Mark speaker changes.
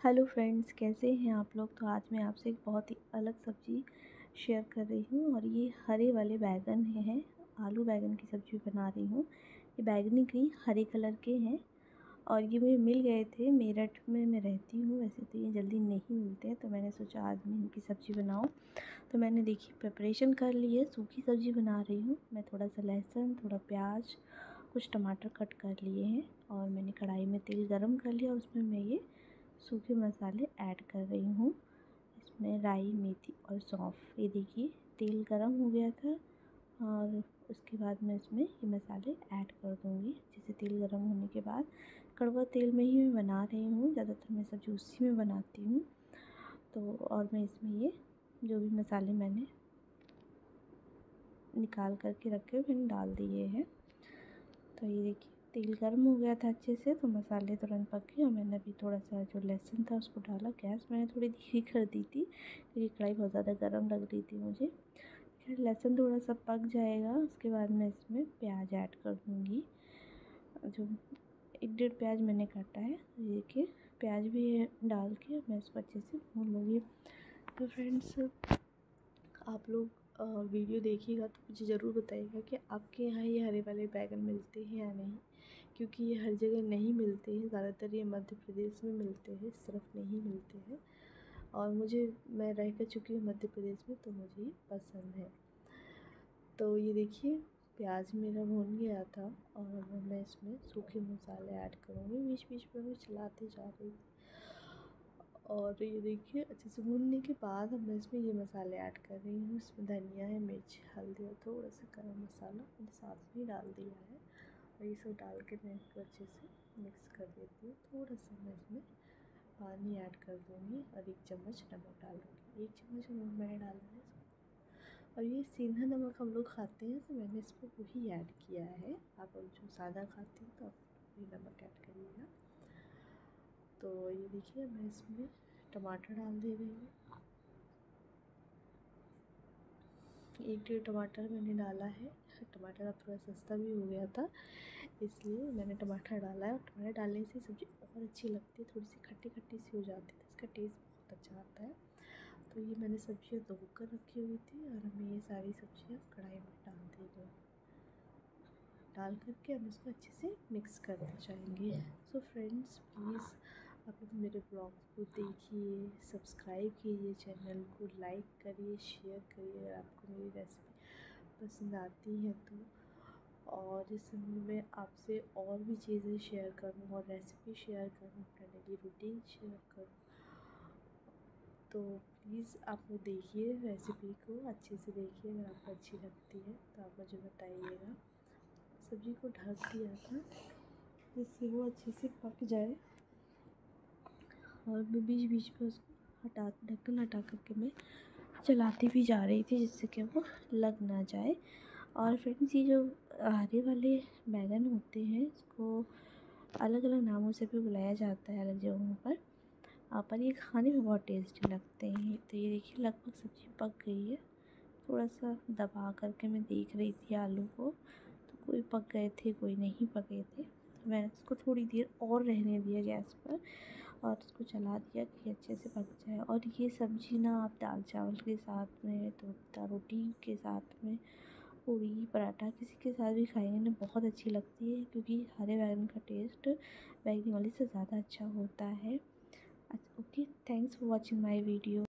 Speaker 1: Hello friends, कैसे हैं आप लोग? तो आज मैं आपसे एक बहुत ही अलग सब्ज़ी शेयर कर रही हूँ और ये हरे वाले बैगन हैं आलू बैगन की सब्ज़ी बना रही हूँ। ये बैगनी ग्रीन हरे कलर के हैं और ये मुझे मिल गए थे, मेरठ में मैं रहती हूँ, वैसे तो ये जल्दी नहीं मिलते हैं तो मैंने सोचा आज मैं इनकी सब्ज़ी बनाऊँ। तो मैंने देखी प्रिपरेशन कर ली है, सूखी सब्ज़ी बना रही हूँ। मैं थोड़ा सा लहसुन, थोड़ा प्याज, कुछ टमाटर कट कर लिए हैं और मैंने कढ़ाई में तेल गरम कर लिया उसमें मैं ये सूखे मसाले ऐड कर रही हूँ। इसमें राई, मेथी और सौंफ। ये देखिए, तेल गरम हो गया था और उसके बाद मैं इसमें ये मसाले ऐड कर दूँगी। जैसे तेल गरम होने के बाद कड़वा तेल में ही मैं बना रही हूँ। ज़्यादातर मैं सब्ज़ी उसी में बनाती हूँ। तो और मैं इसमें ये जो भी मसाले मैंने निकाल करके रखे मैंने डाल दिए हैं। तो ये देखिए तेल गर्म हो गया था अच्छे से तो मसाले तुरंत पक गए और मैंने अभी थोड़ा सा जो लहसुन था उसको डाला। गैस मैंने थोड़ी धीरे कर दी थी, क्योंकि कढ़ाई बहुत ज़्यादा गर्म लग रही थी मुझे। फिर लहसुन थोड़ा सा पक जाएगा, उसके बाद मैं इसमें प्याज ऐड कर दूँगी। जो एक डेढ़ प्याज मैंने काटा है देखिए, प्याज भी डाल के मैं इसको अच्छे से भून लूँगी। तो फ्रेंड्स, आप लोग वीडियो देखिएगा तो मुझे ज़रूर बताइएगा कि आपके यहाँ ये हरे वाले बैगन मिलते हैं या नहीं। क्योंकि ये हर जगह नहीं मिलते हैं, ज़्यादातर ये मध्य प्रदेश में मिलते हैं, इस तरफ़ नहीं मिलते हैं। और मुझे, मैं रह कर चुकी हूँ मध्य प्रदेश में तो मुझे ये पसंद है। तो ये देखिए, प्याज मेरा भून गया था और अब मैं इसमें सूखे मसाले ऐड करूँगी बीच बीच में मैं चलाते जा रही थी और ये देखिए, अच्छे से भूनने के बाद अब मैं इसमें ये मसाले ऐड कर रही हूँ, इसमें धनिया है, मिर्च, हल्दी और थोड़ा सा गर्म मसाला मैंने साथ में डाल दिया है। और ये सब डाल के मैं इसको अच्छे से मिक्स कर देती हूँ। थोड़ा सा मैं इसमें पानी ऐड कर दूँगी और एक चम्मच नमक डालूँगी एक चम्मच नमक मैंने डाला है। और ये सीधा नमक हम लोग खाते हैं तो मैंने इसमें वही ऐड किया है। आप जो सादा खाते हैं तो आप वही नमक ऐड करिएगा। तो ये देखिए मैं इसमें टमाटर डाल दे रही हूँ। एक डेढ़ टमाटर मैंने डाला है। टमाटर अब थोड़ा सस्ता भी हो गया था, इसलिए मैंने टमाटर डाला है और टमाटर डालने से सब्ज़ी और अच्छी लगती है, थोड़ी सी खट्टी खट्टी सी हो जाती है तो इसका टेस्ट बहुत अच्छा आता है। तो ये मैंने सब्ज़ियाँ धो कर रखी हुई थी और हमें ये सारी सब्ज़ियाँ कढ़ाई में डाल दी गई डाल करके हम इसको अच्छे से मिक्स करते जाएँगे। सो फ्रेंड्स प्लीज़ आप लोग मेरे ब्लॉग्स को देखिए सब्सक्राइब कीजिए चैनल को लाइक करिए शेयर करिए अगर आपको मेरी रेसिपी पसंद आती है तो। और इस समय मैं आपसे और भी चीज़ें शेयर करूँ और रेसिपी शेयर करूँ, अपना डेली रूटीन शेयर करूँ। तो प्लीज़ आप लोग देखिए रेसिपी को, अच्छे से देखिए, अगर आपको अच्छी लगती है तो आप मुझे बताइएगा। सब्ज़ी को ढक दिया था, जिससे वो अच्छे से पक जाए। और मैं बीच बीच में उसको हटा, ढक्कन हटा करके मैं चलाती भी जा रही थी जिससे कि वो लग ना जाए। और फ्रेंड्स ये जो हरे वाले बैगन होते हैं, इसको अलग अलग नामों से भी बुलाया जाता है अलग जगहों पर। पर ये खाने में बहुत टेस्टी लगते हैं। तो ये देखिए, लगभग सब्ज़ी पक गई है। थोड़ा सा दबा करके मैं देख रही थी आलू को। तो कोई पक गए थे, कोई नहीं पके थे। मैंने इसको थोड़ी देर और रहने दिया गैस पर। और उसको चला दिया कि अच्छे से पक जाए। और ये सब्ज़ी ना आप दाल चावल के साथ में तो रोटी के साथ में, पूरी, पराठा किसी के साथ भी खाएँगे ना बहुत अच्छी लगती है, क्योंकि हरे बैंगन का टेस्ट बैगनी वाली से ज़्यादा अच्छा होता है। Okay thanks for watching my video